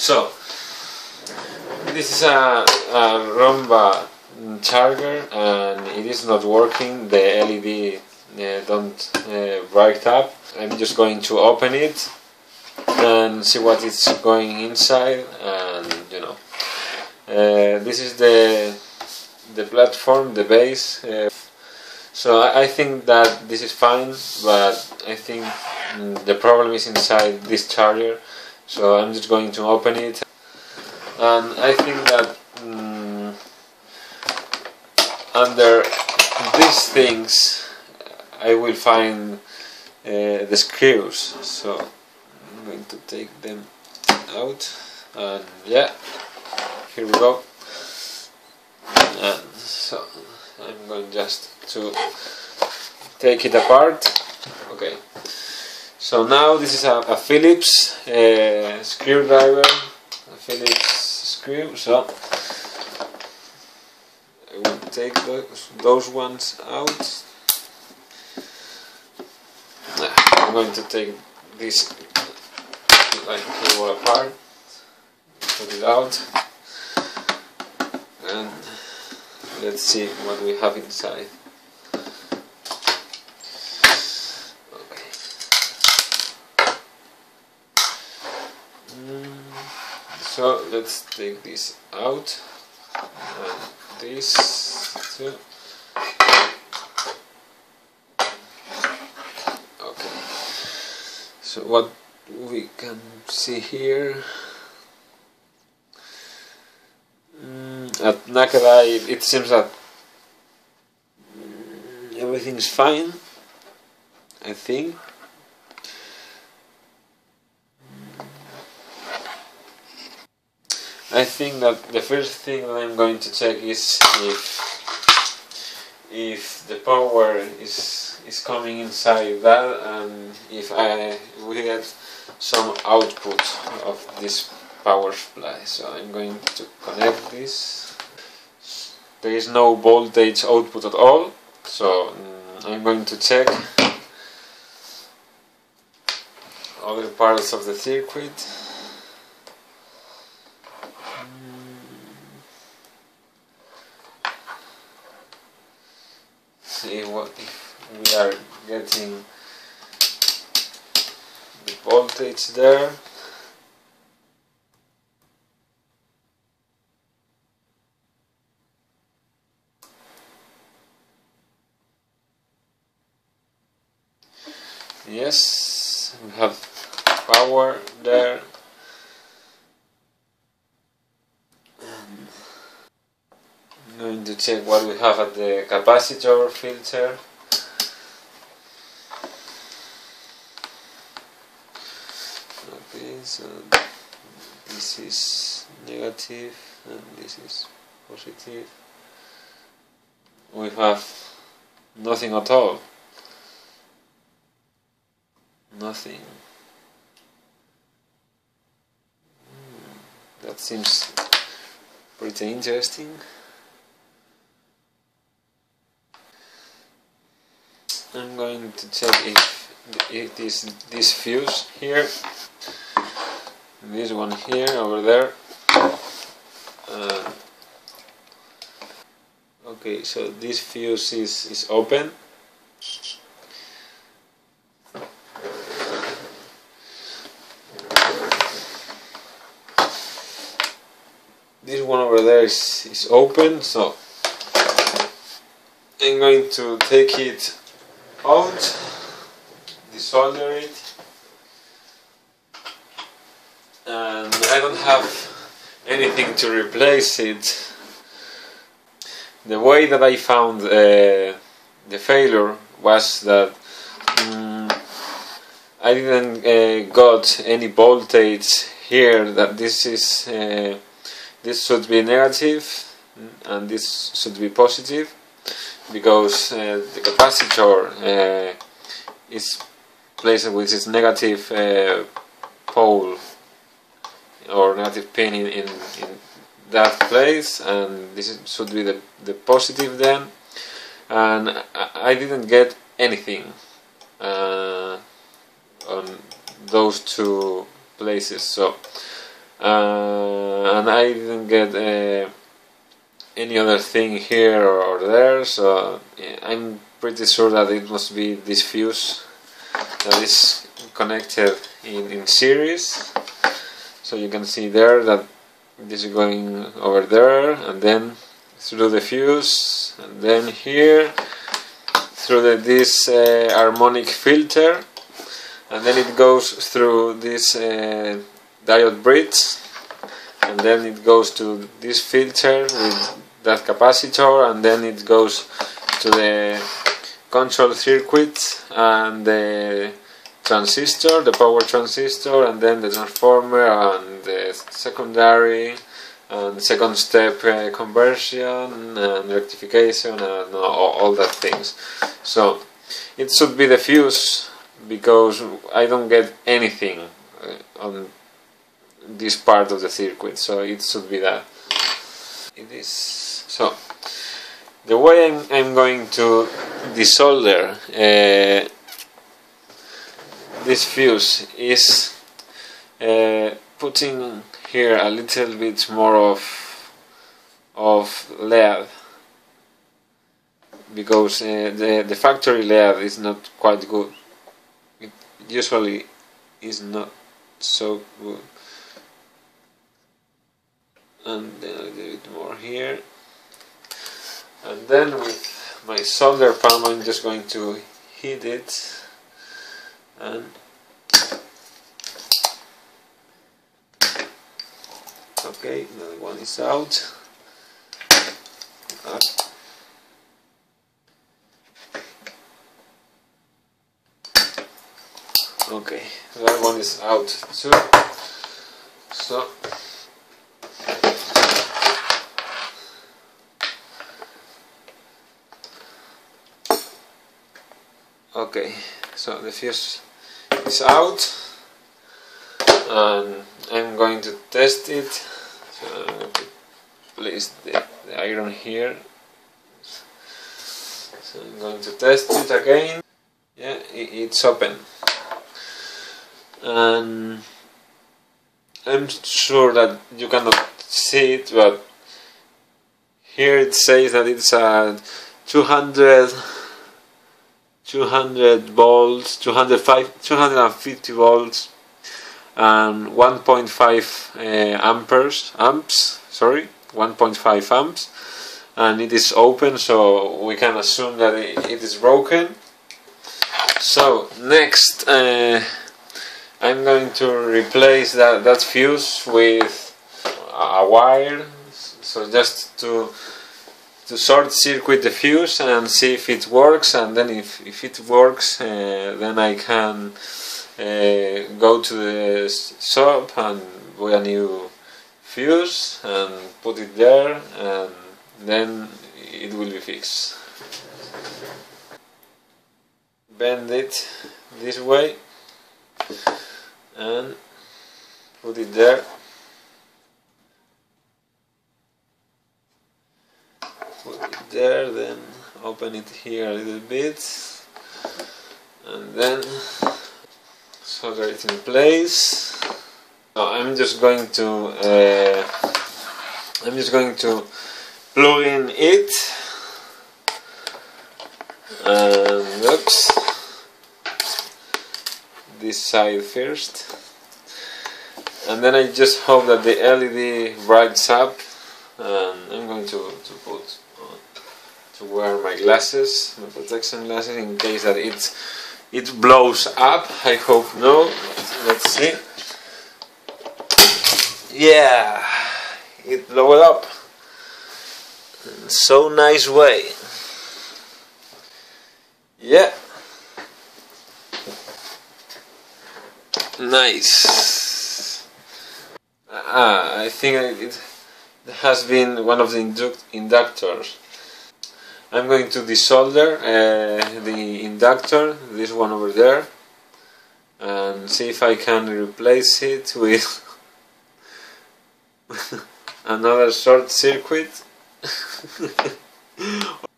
So, this is a, a Roomba charger and it is not working, the LED uh, don't uh, bright up. I'm just going to open it and see what is going inside and you know. Uh, this is the the platform, the base. Uh, so I, I, think that this is fine, but I think mm, the problem is inside this charger. So I'm just going to open it, and I think that um, under these things I will find uh, the screws. So I'm going to take them out, and yeah, here we go. And so I'm going just to take it apart. Okay. So now this is a, a uh, screwdriver, a Phillips screw. So I will take those, those ones out. I'm going to take this like cable apart, put it out, and let's see what we have inside. Okay. Mm, so let's take this out and this too. Okay. So what we can see here mm, at naked eye it seems that everything's fine I think I think that the first thing that I'm going to check is if if the power is is coming inside that and if I we get some output of this power supply. So I'm going to connect this. There is no voltage output at all. So um, I'm going to check other parts of the circuit see what if we are getting the voltage there. Yes we have power there I'm going to check what we have at the capacitor filter okay so this is negative and this is positive we have nothing at all nothing. Hmm, that seems pretty interesting. I'm going to check if it is this fuse here, this one here, over there. Uh, okay, so this fuse is, is open. this one over there is, is open so I'm going to take it out desolder it and I don't have anything to replace it. The way that I found uh, the failure was that um, I didn't uh, got any voltage here that this is uh, this should be negative and this should be positive because uh, the capacitor uh, is placed with its negative uh, pole or negative pin in, in, in, that place and this should be the, the positive then. And I, I didn't get anything uh, on those two places so uh, and I didn't get uh, any other thing here or, there so yeah, I'm pretty sure that it must be this fuse that is connected in, in series. So you can see there that this is going over there and then through the fuse and then here through the, this uh, harmonic filter and then it goes through this uh, diode bridge and then it goes to this filter with that capacitor and then it goes to the control circuit and the transistor, the power transistor and then the transformer and the secondary and second step uh, conversion and rectification and all, all that things. So it should be the fuse because I don't get anything uh, on this part of the circuit so it should be that it is so the way I'm, I'm going to desolder uh, this fuse is uh, putting here a little bit more of of lead because uh, the the factory lead is not quite good. It usually is not so good. And then a little bit more here. And then with my solder palm I'm just going to heat it. And okay another one is out. Ah. Okay that one is out too. So okay so the fuse is out and I'm going to test it. So I'm going to place the, the iron here. So I'm going to test it again. Yeah it, it's open. And I'm sure that you cannot see it but here it says that it's a 200 200 volts 205 250 volts and 1.5 uh, amperes amps sorry 1.5 amps. And it is open so we can assume that it, it is broken. So next uh, I'm going to replace that, that fuse with a wire. So just to to short circuit the fuse and see if it works and then if, if it works uh, then I can uh, go to the shop and buy a new fuse and put it there and then it will be fixed. Bend it this way and put it there put it there then open it here a little bit. And then solder it in place. So I'm just going to uh, I'm just going to plug in it. And oops. This side first. And then I just hope that the LED brights up and I'm going to, to put to wear my glasses, my protection glasses, in case that it it blows up. I hope no. Let's see. Yeah, it blew up. So nice way. Yeah. Nice. Ah, I think it has been one of the inductors I'm going to desolder uh, the inductor, this one over there, and see if I can replace it with another short circuit.